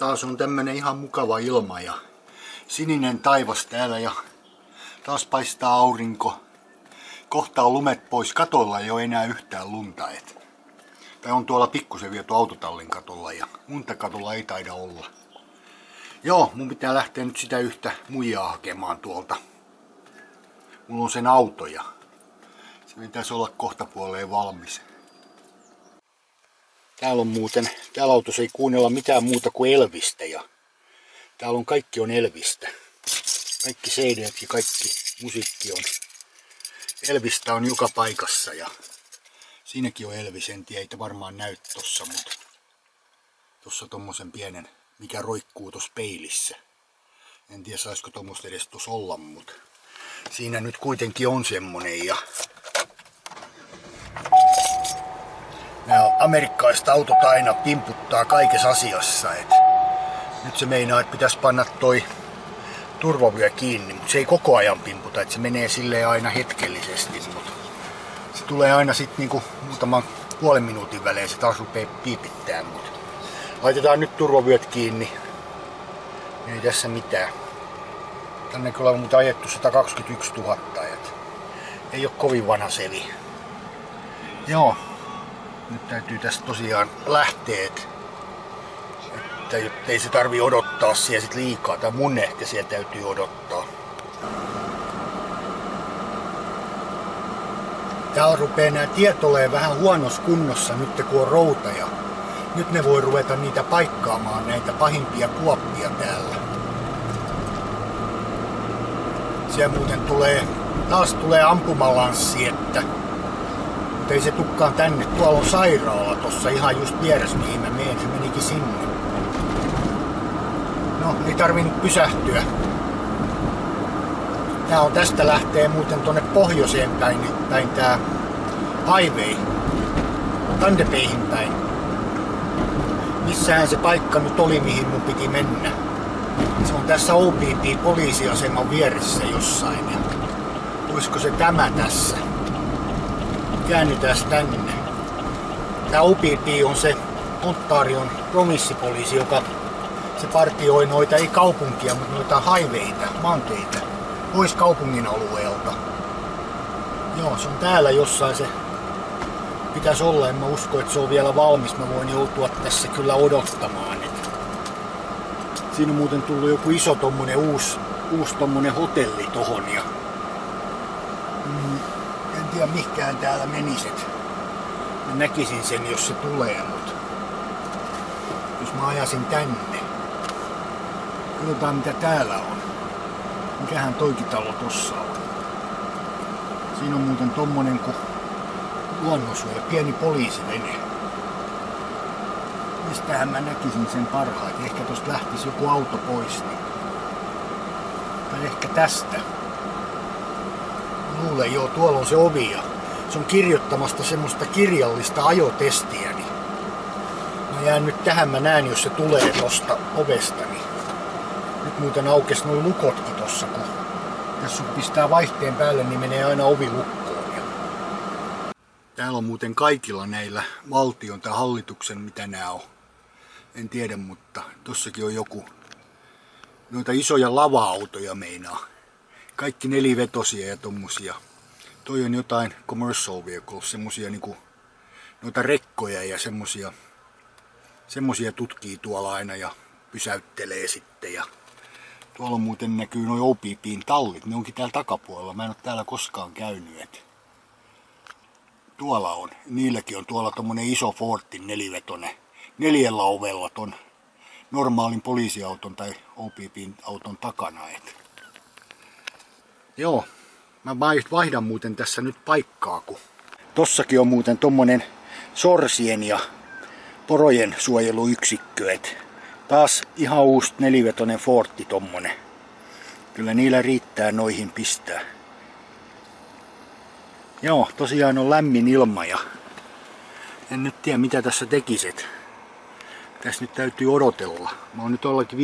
Taas on tämmönen ihan mukava ilma ja sininen taivas täällä ja taas paistaa aurinko. Kohta on lumet pois, katolla ei ole enää yhtään lunta. Et. Tai on tuolla pikkusen viety autotallin katolla ja munta katolla ei taida olla. Joo, mun pitää lähteä nyt sitä yhtä muijaa hakemaan tuolta. Mulla on sen auto ja se pitäisi olla kohta puoleen valmis. Täällä on muuten, täällä autossa ei kuunnella mitään muuta kuin Elvistä ja täällä on kaikki on Elvistä. Kaikki cd ja kaikki musiikki on. Elvistä on joka paikassa ja siinäkin on Elvis, en tiedä, ei varmaan näy tossa, mutta tossa tommosen pienen, mikä roikkuu tuossa peilissä. En tiedä saisiko tuommoista edes tuossa olla, mutta siinä nyt kuitenkin on semmonen ja nämä amerikkalaiset autot aina pimputtaa kaikessa asiassa. Et nyt se meinaa, että pitäisi panna toi turvavyö kiinni, mutta se ei koko ajan pimputa, että se menee silleen aina hetkellisesti. Mutta se tulee aina sitten niinku muutaman puolen minuutin välein, se taas rupeaa piipittää. Mutta laitetaan nyt turvavyöt kiinni. Ei tässä mitään. Tänne kyllä on ajettu 121 000, et ei ole kovin vanha sevi. Joo, nyt täytyy tästä tosiaan lähteä, että ei se tarvi odottaa siellä sit liikaa, tai mun ehkä siellä täytyy odottaa. Täällä rupeaa nämä tiet vähän huonossa kunnossa nyt kun on routa ja nyt ne voi ruveta niitä paikkaamaan, näitä pahimpia kuoppia täällä. Siellä muuten tulee, taas tulee ampumalanssi, että mutta ei se tukkaan tänne. Tuolla on sairaala tossa ihan just vieressä, mihin mä menen. Se menikin sinne. No, ei tarvi nyt pysähtyä. Tää on tästä lähtee muuten tonne pohjoiseen päin, päin tää highway. Tandepeihin päin. Missähän se paikka nyt oli, mihin mun piti mennä. Se on tässä OPP-poliisiaseman vieressä jossain. Olisiko se tämä tässä? Käännytään tänne. Tämä UPP on se Ontarion promissipoliisi, joka se partioi noita, ei kaupunkia, mutta noita haiveita, maanteita, pois kaupungin alueelta. Joo, se on täällä jossain se pitäisi olla, en mä usko, että se on vielä valmis. Mä voin joutua tässä kyllä odottamaan. Et siinä on muuten tullut joku iso tommonen uusi, uusi tommonen hotelli tohon ja tiedä mihkään täällä menisit. Mä näkisin sen, jos se tulee, mutta jos mä ajasin tänne. Katsotaan mitä täällä on. Mikähän toikin talo tossa on. Siinä on muuten tommonen kuin luonnonsuoja, pieni poliisivene. Mistähän mä näkisin sen parhaiten? Ehkä tosta lähtisi joku auto pois. Niin. Tai ehkä tästä luulen, joo, tuolla on se ovi ja se on kirjoittamasta semmoista kirjallista ajotestiä, niin mä jään nyt tähän, mä näen, jos se tulee tosta ovesta, niin nyt muuten aukesi noin lukotkin tossa, kun jos sun pistää vaihteen päälle, niin menee aina ovi lukkoon. Täällä on muuten kaikilla näillä valtion tai hallituksen, mitä nämä on. En tiedä, mutta tossakin on joku. Noita isoja lava-autoja meinaa kaikki nelivetosia ja tommosia. Toi on jotain commercial vehicles, semmosia niinku noita rekkoja ja semmosia, semmosia tutkii tuolla aina ja pysäyttelee sitten. Ja tuolla muuten näkyy noin OPPin tallit, ne onkin täällä takapuolella. Mä en ole täällä koskaan käynyt. Et tuolla on, niilläkin on tuolla tommonen iso Fortin nelivetone. Neljällä ovella ton normaalin poliisiauton tai OPPin auton takana. Et Joo, mä vaihdan muuten tässä nyt paikkaa, kun tossakin on muuten tommonen sorsien ja porojen suojeluyksikkö. Et taas ihan uusi nelivetonen Fortti tommonen. Kyllä niillä riittää noihin pistää. Joo, tosiaan on lämmin ilma ja en nyt tiedä mitä tässä tekisit. Tässä nyt täytyy odotella. Mä oon nyt ollakin 15-20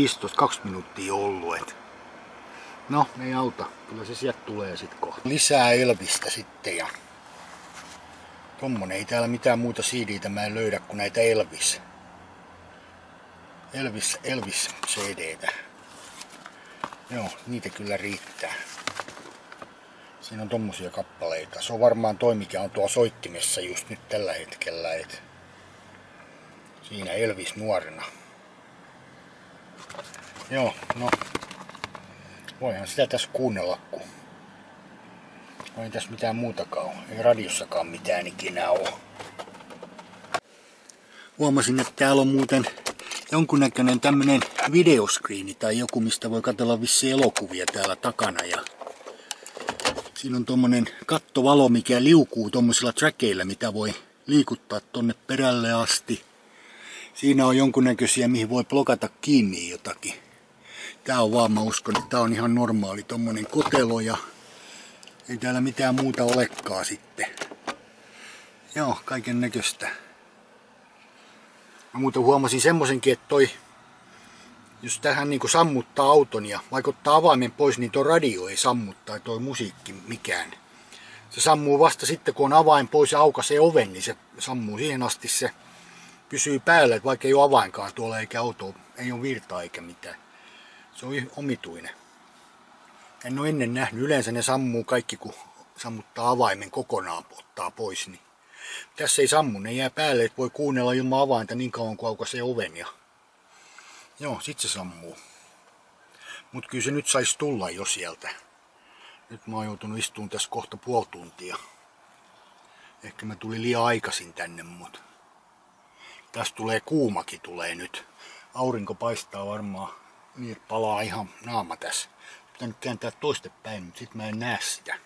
minuuttia ollut. Et No, ei auta. Kyllä se sieltä tulee sit kohta. Lisää Elvistä sitten ja... Tommonen ei täällä mitään muuta siidiitä mä en löydä kuin näitä Elvis. Elvis, Elvis CDtä. Joo, niitä kyllä riittää. Siinä on tommosia kappaleita. Se on varmaan toi, mikä on tuo soittimessa just nyt tällä hetkellä. Et siinä Elvis nuorena. Joo, no. Voihan sitä tässä kuunnella, kun ei tässä mitään muutakaan ole. Ei radiossakaan mitään ikinä ole. Huomasin, että täällä on muuten jonkunnäköinen tämmönen videoskriini tai joku, mistä voi katsella vissi elokuvia täällä takana. Ja siinä on tommonen kattovalo, mikä liukuu tommosilla trackeilla, mitä voi liikuttaa tonne perälle asti. Siinä on jonkunnäköisiä, mihin voi blokata kiinni jotakin. Tää on vaan, mä uskon, että tää on ihan normaali tommonen kotelo ja ei täällä mitään muuta olekaan sitten. Joo, kaiken näköistä. Mä muuten huomasin semmosenkin, että toi, jos tähän niinku sammuttaa auton ja vaikuttaa avaimen pois, niin tuo radio ei sammu tai toi musiikki mikään. Se sammuu vasta sitten, kun on avain pois ja aukaisee oven, niin se sammuu siihen asti se pysyy päällä, vaikka ei ole avainkaan tuolla eikä auto, ei ole virtaa eikä mitään. Se on omituinen. En ole ennen nähnyt. Yleensä ne sammuu kaikki, kun sammuttaa avaimen kokonaan ottaa pois. Niin tässä ei sammu, ne jää päälle, että voi kuunnella ilman avainta niin kauan kuin aukaisee oven. Ja... Joo, sit se sammuu. Mut kyllä se nyt saisi tulla jo sieltä. Nyt mä oon joutunut istuun tässä kohta puoli tuntia. Ehkä mä tulin liian aikaisin tänne, mut tästä tulee kuumakin tulee nyt. Aurinko paistaa varmaan niin, palaa ihan naama tässä. Pitänyt kääntää toiste päin, mutta sit mä en näe sitä.